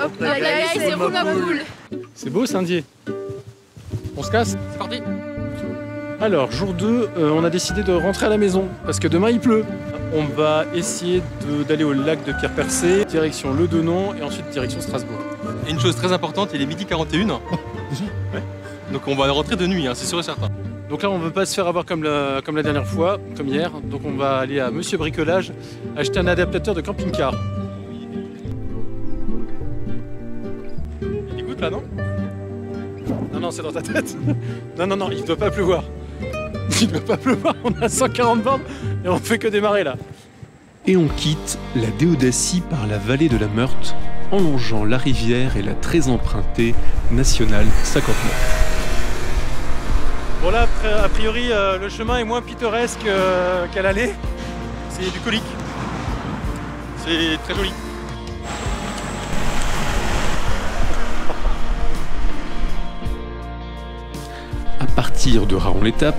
Hop, la gaille, c'est Roumapoul. C'est beau Saint-Dié On se casse? C'est parti Alors, jour 2, euh, on a décidé de rentrer à la maison parce que demain il pleut. On va essayer d'aller au lac de Pierre-Percé, direction Le Donon et ensuite direction Strasbourg. Et une chose très importante, il est midi 41. Ouais. Donc on va rentrer de nuit, hein, c'est sûr et certain. Donc là, on ne veut pas se faire avoir comme la, comme la dernière fois, comme hier. Donc on va aller à Monsieur Bricolage acheter un adaptateur de camping-car. Là, non Non, non, c'est dans ta tête. Non, non, non, il ne doit pas pleuvoir. Il ne doit pas pleuvoir, on a 140 bornes et on fait que démarrer là. Et on quitte la Déodacie par la vallée de la Meurthe, en longeant la rivière et la très empruntée Nationale 59. Bon là, a priori, euh, le chemin est moins pittoresque euh, qu'à l'aller. C'est du colique. C'est très joli. Partir de Raon-l'Étape,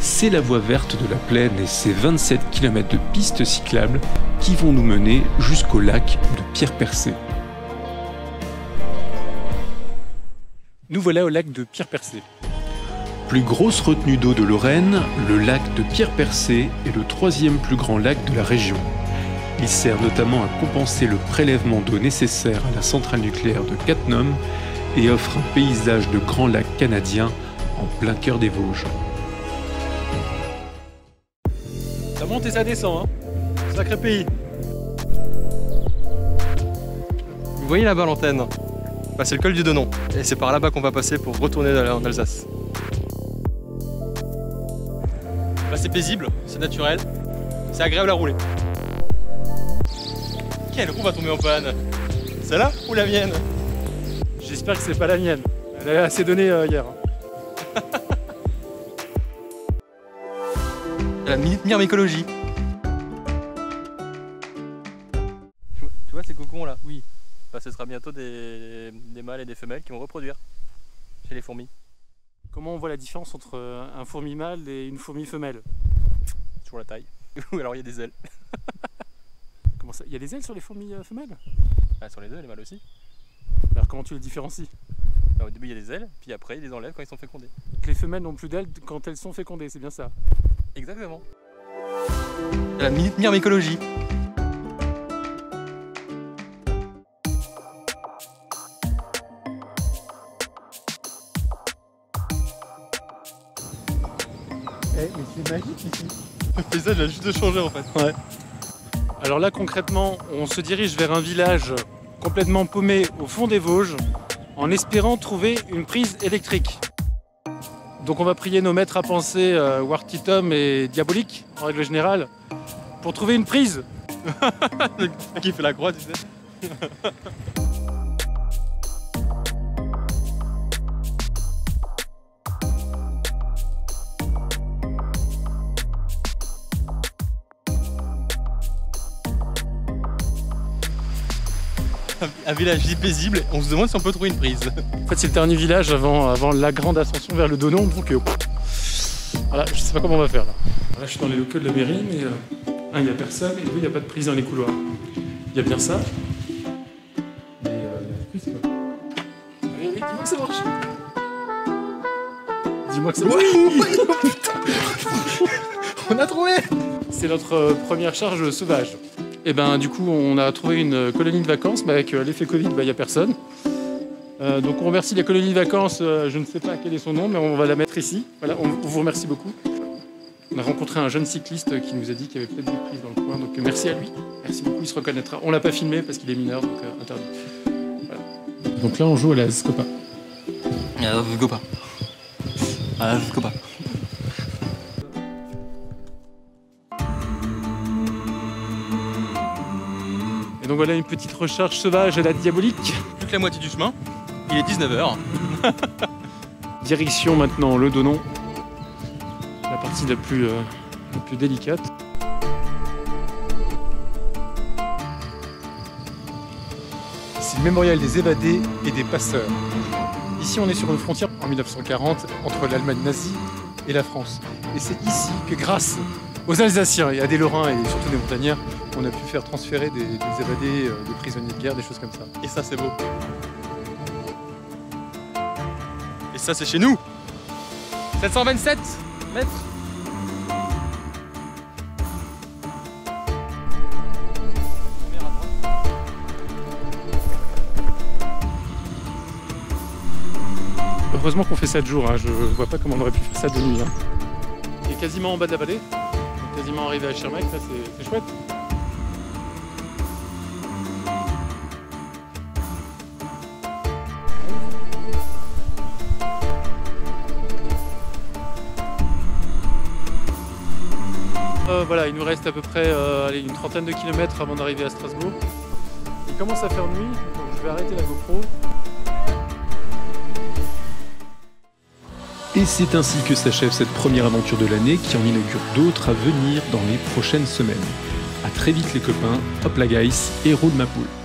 c'est la voie verte de la plaine et ses 27 km de pistes cyclables qui vont nous mener jusqu'au lac de Pierre-Percé. Nous voilà au lac de Pierre-Percé. Plus grosse retenue d'eau de Lorraine, le lac de Pierre-Percé est le troisième plus grand lac de la région. Il sert notamment à compenser le prélèvement d'eau nécessaire à la centrale nucléaire de Cattenom et offre un paysage de grands lacs canadiens en plein cœur des Vosges. Ça monte et ça descend, hein. Sacré pays. Vous voyez là-bas l'antenne? Bah, C'est le col du Donon. Et c'est par là-bas qu'on va passer pour retourner en Alsace. Bah, c'est paisible, c'est naturel, c'est agréable à rouler. Quelle roue va tomber en panne? Celle-là ou la mienne? J'espère que c'est pas la mienne. Elle a assez donné euh, hier. La minute mire écologie. Tu vois, ces cocons là Oui. Bah, ce sera bientôt des, des mâles et des femelles qui vont reproduire chez les fourmis. Comment on voit la différence entre euh, un fourmi mâle et une fourmi femelle? Toujours la taille. Ou alors il y a des ailes. Comment ça? Il y a des ailes sur les fourmis euh, femelles? Ah, sur les deux, les mâles aussi. Alors comment tu les différencies? Bah, au début il y a des ailes, puis après ils les enlèvent quand ils sont fécondés. Les femelles n'ont plus d'ailes quand elles sont fécondées, c'est bien ça? Exactement. La minute mire écologie. Eh, mais c'est magique ici Le paysage a juste de changer en fait. Alors là concrètement, on se dirige vers un village complètement paumé au fond des Vosges en espérant trouver une prise électrique. Donc on va prier nos maîtres à penser, euh, Wartitum et Diabolique en règle générale, pour trouver une prise. Qui fait la croix, tu sais. Un village dit paisible, on se demande si on peut trouver une prise. En fait c'est le dernier village avant, avant la grande ascension vers le Donon, donc euh, voilà, je sais pas comment on va faire là. Là je suis dans les locaux de la mairie, mais euh, un, il n'y a personne et deux, il n'y a pas de prise dans les couloirs. Il y a bien ça. Mais euh, il y a la prise quoi. Oui, oui, dis-moi que ça marche. Dis-moi que ça marche. On a trouvé C'est notre euh, première charge sauvage. Et ben du coup on a trouvé une colonie de vacances, mais avec euh, l'effet Covid, bah, il n'y a personne. Euh, donc on remercie la colonie de vacances, euh, je ne sais pas quel est son nom, mais on va la mettre ici. Voilà, on, on vous remercie beaucoup. On a rencontré un jeune cycliste qui nous a dit qu'il y avait peut-être des prises dans le coin, donc euh, merci à lui. Merci beaucoup, il se reconnaîtra. On l'a pas filmé parce qu'il est mineur, donc euh, interdit. Voilà. Donc là on joue à la Scopa. Ah, Gopa. Et donc voilà une petite recharge sauvage à la diabolique. Toute la moitié du chemin. Il est 19h. Direction maintenant le Donon, la partie la plus, euh, la plus délicate. C'est le mémorial des évadés et des passeurs. Ici, on est sur une frontière en 1940 entre l'Allemagne nazie et la France. Et c'est ici que grâce aux Alsaciens et à des Lorrains et surtout des montagnards, on a pu faire transférer des, des évadés, euh, des prisonniers de guerre, des choses comme ça. Et ça, c'est beau. Et ça, c'est chez nous 727 mètres Heureusement qu'on fait ça de jour, hein, je vois pas comment on aurait pu faire ça de nuit. Hein. Il est quasiment en bas de la vallée, on est quasiment arrivé à Schirmeck, c'est c'est chouette. Voilà, il nous reste à peu près euh, une trentaine de kilomètres avant d'arriver à Strasbourg. Il commence à faire nuit, donc je vais arrêter la GoPro. Et c'est ainsi que s'achève cette première aventure de l'année qui en inaugure d'autres à venir dans les prochaines semaines. A très vite les copains, hop la guys et roule ma poule.